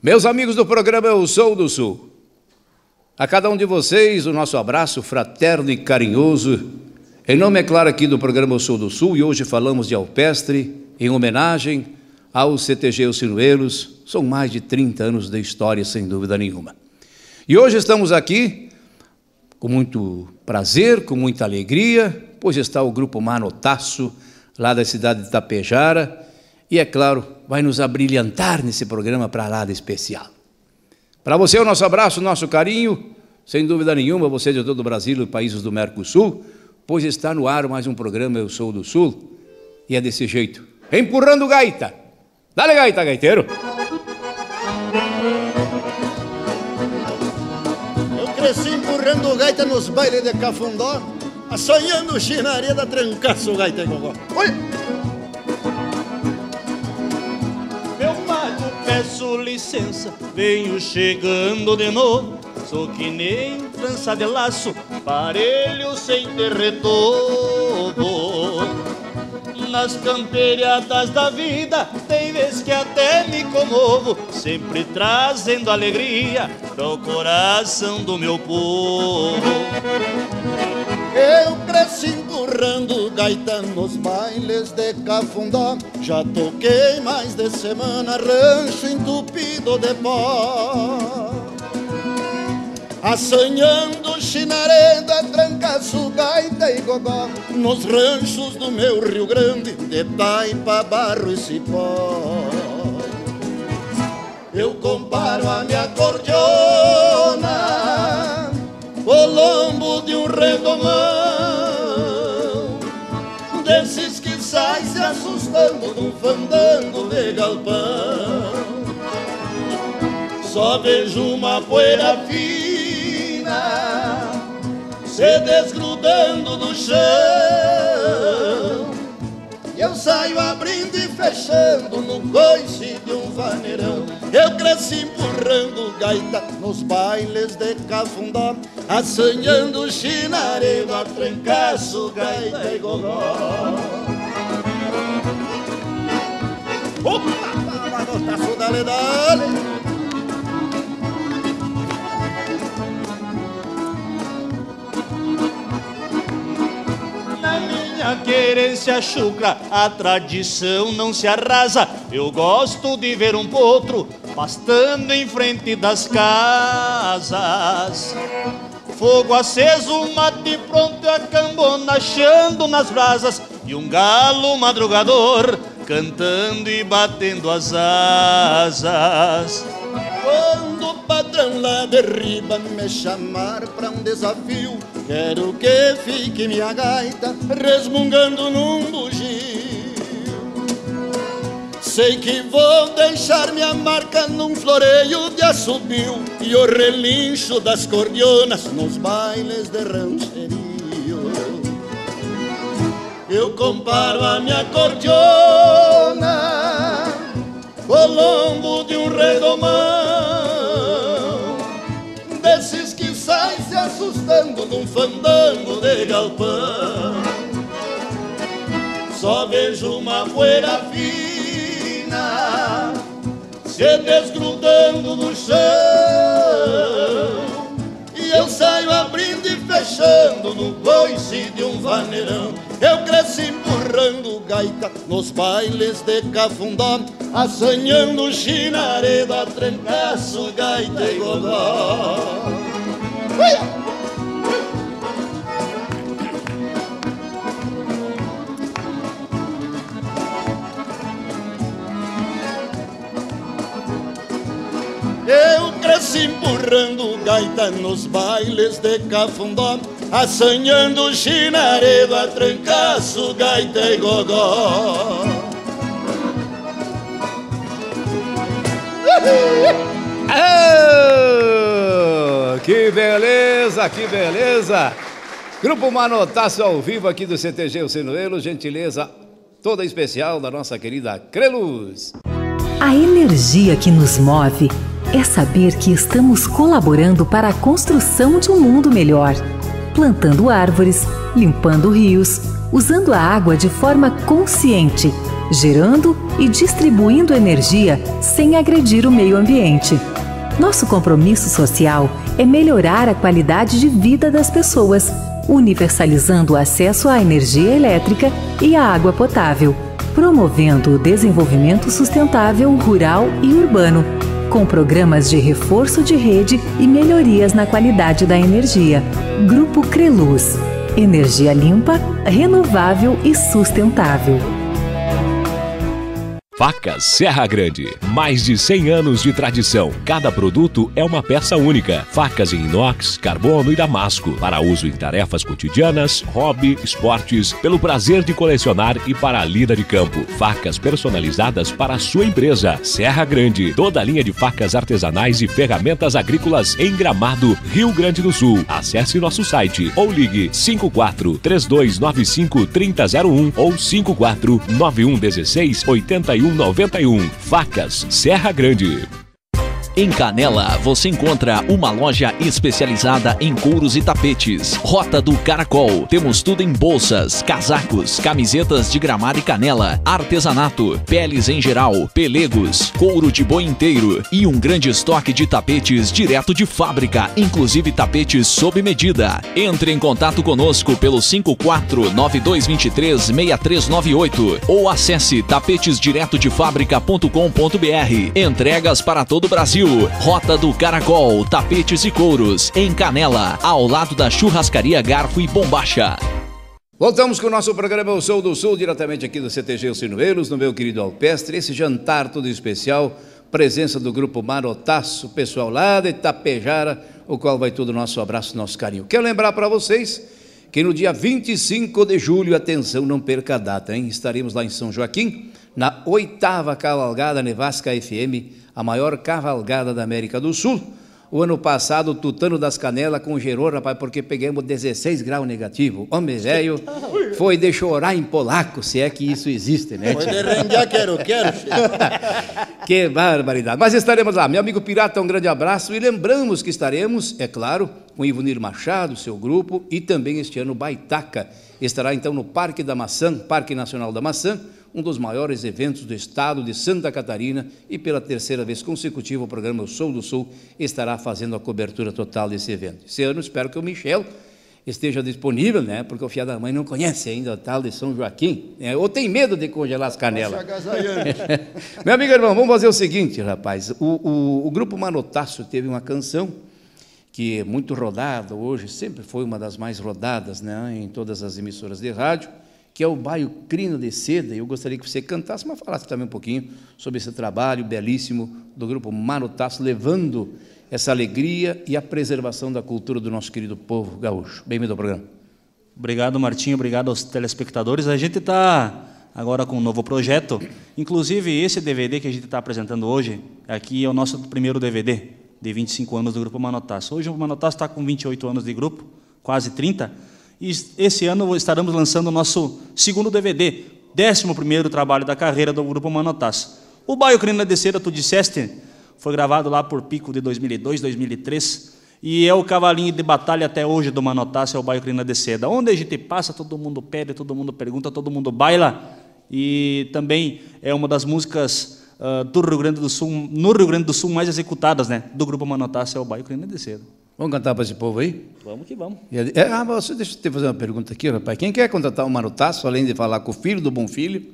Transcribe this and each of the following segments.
Meus amigos do programa Eu Sou do Sul, a cada um de vocês o nosso abraço fraterno e carinhoso. Em nome, é claro, aqui do programa Eu Sou do Sul, e hoje falamos de alpestre, em homenagem ao CTG Os Sinuelos. São mais de 30 anos de história, sem dúvida nenhuma. E hoje estamos aqui com muito prazer, com muita alegria, pois está o grupo Manotaço, lá da cidade de Tapejara, e, é claro, vai nos abrilhantar nesse programa para lá de especial. Para você, o nosso abraço, o nosso carinho, sem dúvida nenhuma, você de todo o Brasil e países do Mercosul, pois está no ar mais um programa Eu Sou do Sul, e é desse jeito, empurrando gaita. Dale gaita, gaiteiro! Eu cresci empurrando gaita nos bailes de cafundó, sonhando chinaria da trancaço gaita e gogó. Oi! Peço licença, venho chegando de novo. Sou que nem trança de laço, parelho sem ter retorno. Nas camperiadas da vida, tem vez que até me comovo, sempre trazendo alegria para o coração do meu povo. Eu empurrando gaita nos bailes de cafundó. Já toquei mais de semana rancho entupido de pó. Assanhando chinareda, trancaço, gaita e gogó. Nos ranchos do meu Rio Grande, de taipa, barro e cipó. Eu comparo a minha cordiona o lombo de um redomão Desses que sai se assustando num fandango de galpão. Só vejo uma poeira fina Se desgrudando do chão. E eu saio abrindo e fechando no coice de um vaneirão. Eu cresci empurrando gaita nos bailes de cafundó assanhando chinareiro, a trancaço, gaita e gogó. Opa, manotaço, dale, dale. Na minha querência chucra, a tradição não se arrasa. Eu gosto de ver um potro pastando em frente das casas. Fogo aceso, mate pronto a cambona achando nas brasas E um galo madrugador cantando e batendo as asas. Quando o padrão lá de riba me chamar pra um desafio Quero que fique minha gaita resmungando num bugio Sei que vou deixar minha marca num floreio de assobio E o relincho das cordionas nos bailes de rancherio. Eu comparo a minha cordiona O lombo de um redomão. Desses que saem se assustando num fandango de galpão. Só vejo uma poeira fina se desgrudando no chão. E eu saio abrindo e fechando no coice de um vaneirão. Eu cresci empurrando gaita nos bailes de cafundó, assanhando chinareda, trancaço, gaita e godó. Uia! Empurrando gaita nos bailes de cafundó Assanhando chinareva, trancaço, gaita e gogó oh, Que beleza, que beleza! Grupo Manotaço ao vivo aqui do CTG O Sinuelo, gentileza toda especial da nossa querida Creluz. A energia que nos move é saber que estamos colaborando para a construção de um mundo melhor, plantando árvores, limpando rios, usando a água de forma consciente, gerando e distribuindo energia sem agredir o meio ambiente. Nosso compromisso social é melhorar a qualidade de vida das pessoas, universalizando o acesso à energia elétrica e à água potável, promovendo o desenvolvimento sustentável rural e urbano, com programas de reforço de rede e melhorias na qualidade da energia. Grupo Creluz. Energia limpa, renovável e sustentável. Facas Serra Grande. Mais de 100 anos de tradição. Cada produto é uma peça única. Facas em inox, carbono e damasco. Para uso em tarefas cotidianas, hobby, esportes, pelo prazer de colecionar e para a lida de campo. Facas personalizadas para a sua empresa. Serra Grande. Toda a linha de facas artesanais e ferramentas agrícolas em Gramado, Rio Grande do Sul. Acesse nosso site ou ligue 54 3295 3001 ou 54 9116 81 9191. Facas Serra Grande. Em Canela, você encontra uma loja especializada em couros e tapetes. Rota do Caracol. Temos tudo em bolsas, casacos, camisetas de gramado e canela, artesanato, peles em geral, pelegos, couro de boi inteiro e um grande estoque de tapetes direto de fábrica, inclusive tapetes sob medida. Entre em contato conosco pelo 5492236398 ou acesse tapetesdiretodefábrica.com.br. Entregas para todo o Brasil. Rota do Caracol, tapetes e couros, em Canela, ao lado da churrascaria Garfo e Bombacha. Voltamos com o nosso programa O Sou do Sul, diretamente aqui do CTG Os Sinuelos, no meu querido Alpestre. Esse jantar todo especial, presença do grupo Marotaço, pessoal lá de Itapejara, o qual vai todo o nosso abraço, nosso carinho. Quero lembrar para vocês que no dia 25 de julho, atenção, não perca a data, hein? Estaremos lá em São Joaquim, na oitava cavalgada Nevasca FM, a maior cavalgada da América do Sul. O ano passado, Tutano das Canelas congelou, rapaz, porque pegamos 16 graus negativo. Homem velho foi de chorar em polaco, se é que isso existe, né? Foi de rengar, quero, quero. que barbaridade. Mas estaremos lá. Meu amigo Pirata, um grande abraço. E lembramos que estaremos, é claro, com Ivonir Machado, seu grupo, e também este ano Baitaca. Estará então no Parque da Maçã, Parque Nacional da Maçã, um dos maiores eventos do estado de Santa Catarina e pela terceira vez consecutiva o programa O Sul do Sul estará fazendo a cobertura total desse evento. Esse ano espero que o Michel esteja disponível, né? Porque o fiado da mãe não conhece ainda o tal de São Joaquim, né? ou tem medo de congelar as canelas. Meu amigo irmão, vamos fazer o seguinte, rapaz. O, o, o grupo Manotácio teve uma canção que é muito rodada hoje, sempre foi uma das mais rodadas, né? Em todas as emissoras de rádio que é o baio Crino de Seda, e eu gostaria que você cantasse, mas falasse também um pouquinho sobre esse trabalho belíssimo do grupo Marotaço, levando essa alegria e a preservação da cultura do nosso querido povo gaúcho. Bem-vindo ao programa. Obrigado, Martinho, obrigado aos telespectadores. A gente está agora com um novo projeto, inclusive esse DVD que a gente está apresentando hoje, aqui é o nosso primeiro DVD, de 25 anos do Grupo Manotaço. Hoje o Manotaço está com 28 anos de grupo, quase 30, e esse ano estaremos lançando o nosso segundo DVD, 11 trabalho da carreira do Grupo Manotas. O Baio Crina de Cera, tu disseste, foi gravado lá por pico de 2002, 2003, e é o cavalinho de batalha até hoje do Manotácio, é o Baio Crina de Seda. Onde a gente passa, todo mundo pede, todo mundo pergunta, todo mundo baila, e também é uma das músicas uh, do Rio Grande do Sul, no Rio Grande do Sul mais executadas, né, do Grupo Manotácio, é o Baio Crina de Seda. Vamos cantar para esse povo aí? Vamos que vamos. É, ah, mas deixa eu te fazer uma pergunta aqui, rapaz. Quem quer contratar um marotaço, além de falar com o filho do bom filho,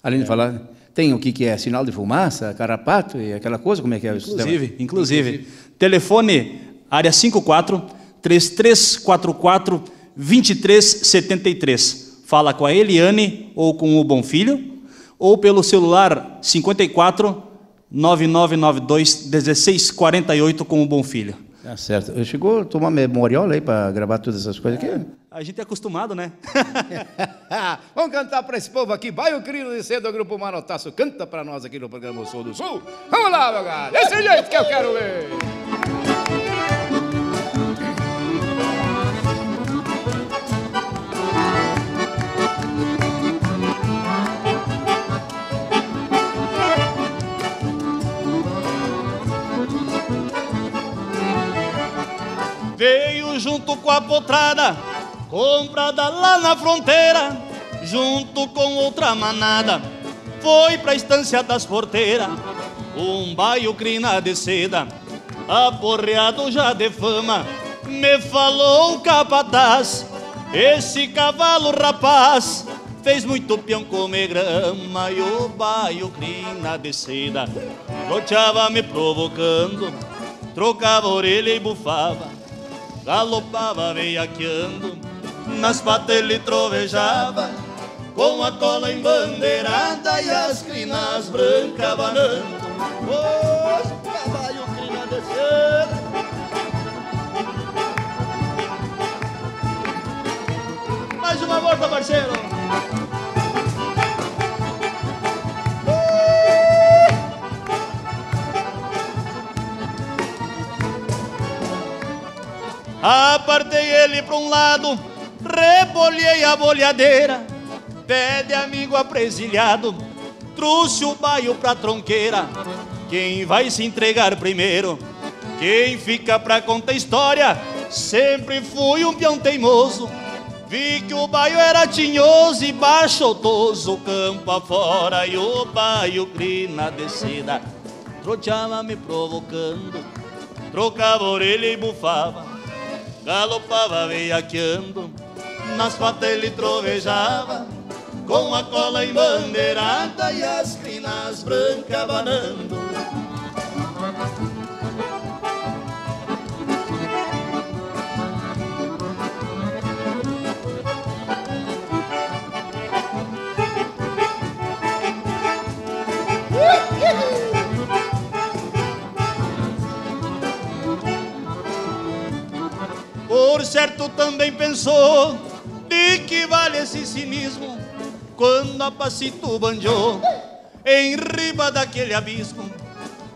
além é. de falar, tem o que, que é sinal de fumaça, carrapato e aquela coisa, como é que é inclusive, o sistema? Inclusive, inclusive. Telefone, área 54 3344 2373. Fala com a Eliane ou com o Bom Filho, ou pelo celular 54 9992 1648 com o Bom Filho. Tá certo. Chegou a tomar memoriola aí para gravar todas essas coisas aqui? A gente é acostumado, né? Vamos cantar para esse povo aqui. Vai o querido de cedo, o Grupo Marotaço. Canta para nós aqui no programa Sul do Sul. Vamos lá, meu galera. Desse jeito que eu quero ver. Junto com a potrada, comprada lá na fronteira. junto com outra manada, foi pra estância das porteiras, um baio crina de seda, aporreado já de fama, me falou o capataz, esse cavalo rapaz fez muito peão comer grama e o baio crina de seda, roteava me provocando, trocava orelha e bufava, galopava veiaqueando, nas patas ele trovejava, com a cola embandeirada e as crinas brancas banando. Os cabalho crina de seda. Mais uma volta, parceiro. Apartei ele para um lado, rebolhei a bolhadeira, pé de amigo apresilhado, trouxe o baio pra tronqueira. Quem vai se entregar primeiro? Quem fica pra contar história? Sempre fui um peão teimoso. Vi que o baio era tinhoso e baixotoso, campo afora e o baio cri na descida. Troteava me provocando, trocava orelha e bufava, galopava veiaqueando, nas patas ele trovejava, com a cola embandeirada e as crinas brancas banando. Por certo também pensou de que vale esse cinismo quando a Pacito banjou em riba daquele abismo.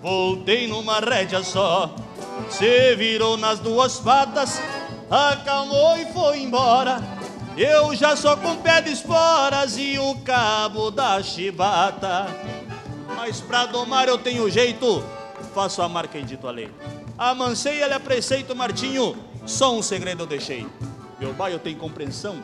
Voltei numa rédea só, se virou nas duas patas, acalmou e foi embora. Eu já sou com pé de esporas e o cabo da chibata. Mas pra domar eu tenho jeito, faço a marca em dito a lei. Amancei ele a preceito, Martinho, só um segredo eu deixei. Meu baio tem compreensão,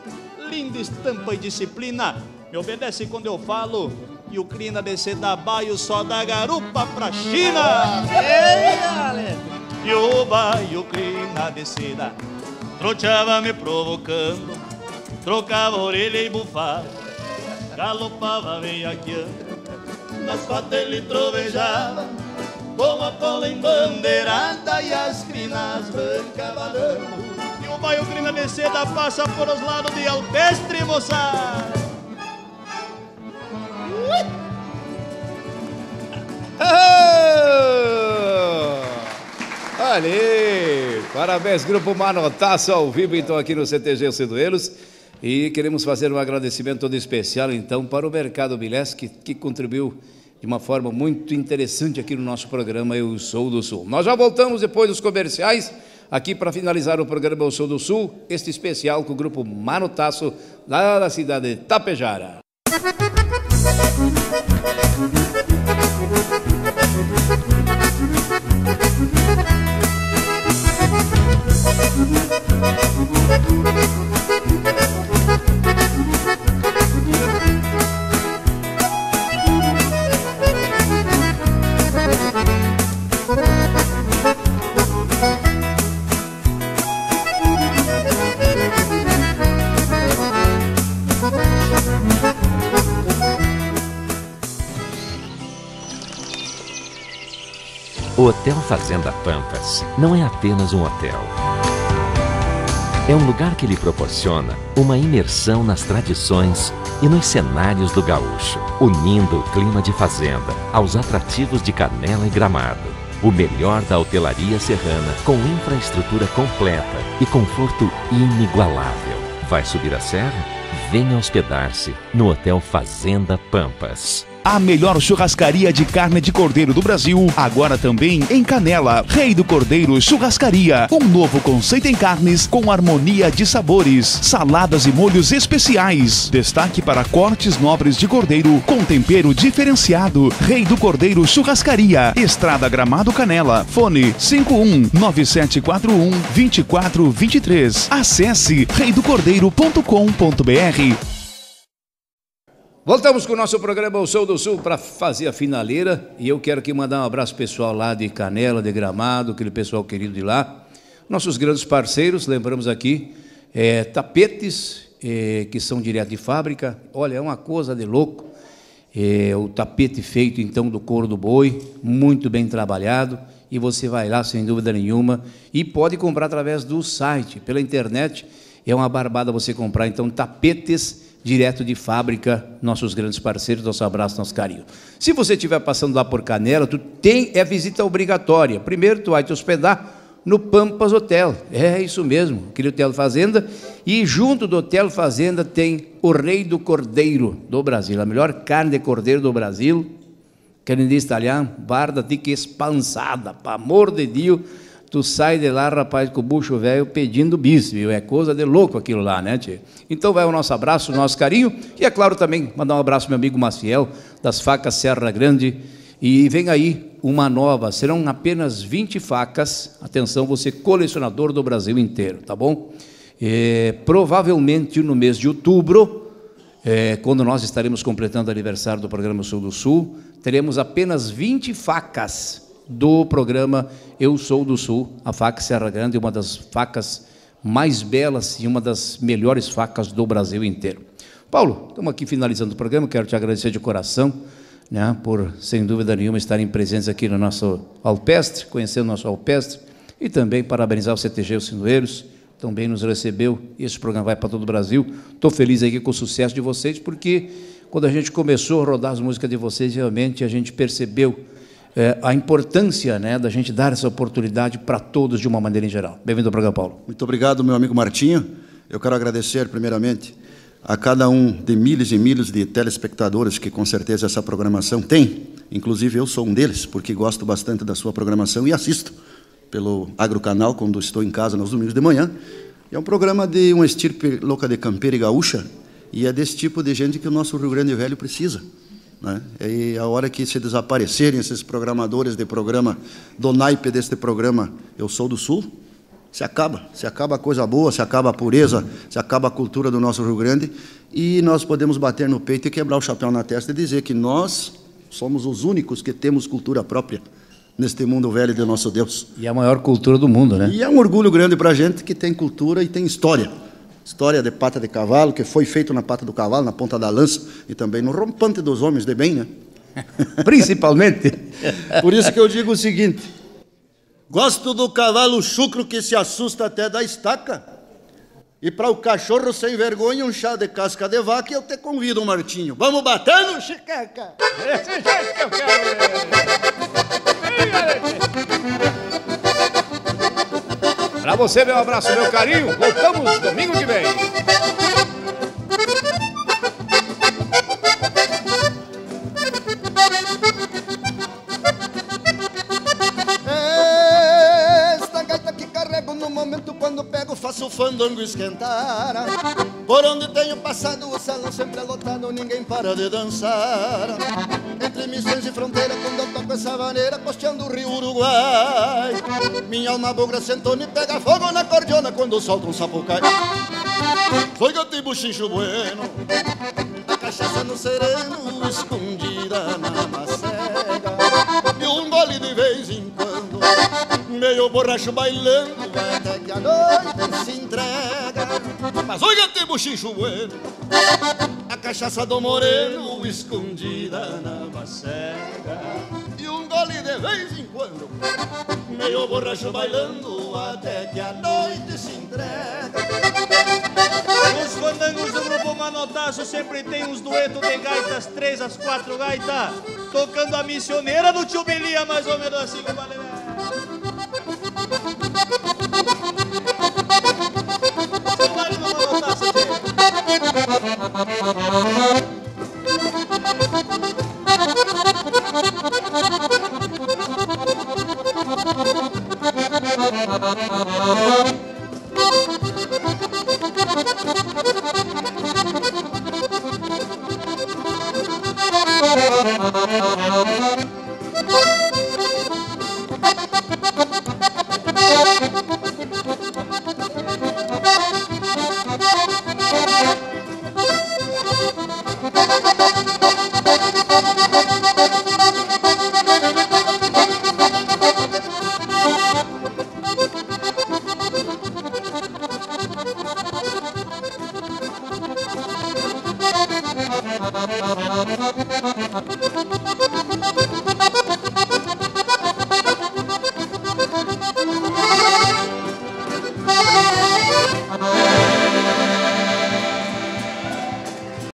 linda estampa e disciplina. Me obedece quando eu falo, e o crina descer da baio só da garupa pra China. E o baio crina descida, troteava me provocando, trocava orelha e bufava, galopava veiaqueando, nas patas ele trovejava, com a cola embandeirada e as crinas brancas banando. E o baio crina de seda passa por os lados de alpestre, moçada. Ali! Parabéns, Grupo Manotaço ao vivo, então, aqui no CTG Cedoeiros. E queremos fazer um agradecimento todo especial, então, para o Mercado Bilés, que, que contribuiu de uma forma muito interessante aqui no nosso programa Eu Sou do Sul. Nós já voltamos depois dos comerciais, aqui para finalizar o programa Eu Sou do Sul, este especial com o Grupo Manotaço, lá da cidade de Tapejara. Fazenda Pampas não é apenas um hotel. É um lugar que lhe proporciona uma imersão nas tradições e nos cenários do gaúcho, unindo o clima de fazenda aos atrativos de Canela e Gramado. O melhor da hotelaria serrana com infraestrutura completa e conforto inigualável. Vai subir a serra? Venha hospedar-se no Hotel Fazenda Pampas. A melhor churrascaria de carne de cordeiro do Brasil, agora também em Canela. Rei do Cordeiro Churrascaria. Um novo conceito em carnes com harmonia de sabores, saladas e molhos especiais. Destaque para cortes nobres de cordeiro com tempero diferenciado. Rei do Cordeiro Churrascaria. Estrada Gramado Canela. Fone 51 9741 2423. Acesse reidocordeiro.com.br. Voltamos com o nosso programa O Sul do Sul para fazer a finaleira e eu quero aqui mandar um abraço pessoal lá de Canela, de Gramado, aquele pessoal querido de lá. Nossos grandes parceiros, lembramos aqui, é, tapetes é, que são direto de fábrica. Olha, é uma coisa de louco. É, o tapete feito então do couro do boi, muito bem trabalhado, e você vai lá sem dúvida nenhuma e pode comprar através do site, pela internet. É uma barbada você comprar então tapetes direto de fábrica, nossos grandes parceiros, nosso abraço, nosso carinho. Se você estiver passando lá por Canela, tu tem é visita obrigatória. Primeiro tu vai te hospedar no Pampas Hotel. É isso mesmo, aquele hotel fazenda. E junto do hotel fazenda tem o Rei do Cordeiro do Brasil, a melhor carne de cordeiro do Brasil. Querem dizer italiano, barda tica espansada, para amor de Deus tu sai de lá, rapaz, com o bucho velho pedindo bis, viu? É coisa de louco aquilo lá, né, tio? Então vai o nosso abraço, o nosso carinho, e é claro também mandar um abraço ao meu amigo Maciel, das facas Serra Grande, e vem aí uma nova, serão apenas 20 facas, atenção, você colecionador do Brasil inteiro, tá bom? É, provavelmente no mês de outubro, é, quando nós estaremos completando o aniversário do programa Sul do Sul, teremos apenas 20 facas do programa Eu Sou do Sul, a faca Serra Grande, uma das facas mais belas e uma das melhores facas do Brasil inteiro. Paulo, estamos aqui finalizando o programa, quero te agradecer de coração, né, por, sem dúvida nenhuma, estarem presentes aqui no nosso alpestre, conhecendo o nosso alpestre, e também parabenizar o CTG Os Sinueiros, também nos recebeu, e esse programa vai para todo o Brasil. Estou feliz aqui com o sucesso de vocês, porque quando a gente começou a rodar as músicas de vocês, realmente a gente percebeu é, a importância né, da gente dar essa oportunidade para todos de uma maneira em geral. Bem-vindo ao programa, Paulo. Muito obrigado, meu amigo Martinho. Eu quero agradecer, primeiramente, a cada um de milhas e milhas de telespectadores que com certeza essa programação tem. Inclusive eu sou um deles, porque gosto bastante da sua programação e assisto pelo Agrocanal quando estou em casa nos domingos de manhã. É um programa de uma estirpe louca de campeira e gaúcha, e é desse tipo de gente que o nosso Rio Grande Velho precisa. Né? E a hora que se desaparecerem esses programadores de programa, do naipe deste programa Eu Sou do Sul, se acaba. Se acaba a coisa boa, se acaba a pureza, se acaba a cultura do nosso Rio Grande, e nós podemos bater no peito e quebrar o chapéu na testa e dizer que nós somos os únicos que temos cultura própria neste mundo velho de nosso Deus. E é a maior cultura do mundo, né? E é um orgulho grande para a gente que tem cultura e tem história história de pata de cavalo, que foi feito na pata do cavalo, na ponta da lança, e também no rompante dos homens de bem, né? Principalmente. Por isso que eu digo o seguinte: gosto do cavalo chucro que se assusta até da estaca. E para o cachorro sem vergonha, um chá de casca de vaca, eu te convido, Martinho. Vamos batendo, chiqueca! Esse jeito que eu quero Para você, meu abraço, meu carinho. Voltamos domingo que vem. Esta gaita que carrego no momento quando pego faço o fandango esquentar. Por onde tenho passado o salão sempre é lotado, ninguém para de dançar. Entre missões e fronteira, quando eu toco essa maneira, costeando o rio Uruguai. Minha alma bugra sentona e pega fogo na cordiona quando solta um sapucai. Foi gato e buchincho bueno, a cachaça no sereno, escondida na macega. E um gole de vez em quando, meio borracho bailando, até que a noite se entrega. Mas oi, gato e buchincho bueno, a cachaça do moreno, escondida na macega. E um gole de vez em quando, meio borracho bailando, até que a noite se entrega. Os fandangos do grupo Manotaço sempre tem uns duetos de gaitas, três às quatro gaitas, tocando a missioneira do tio Belia, mais ou menos assim, compadre. Saudade do Manotaço,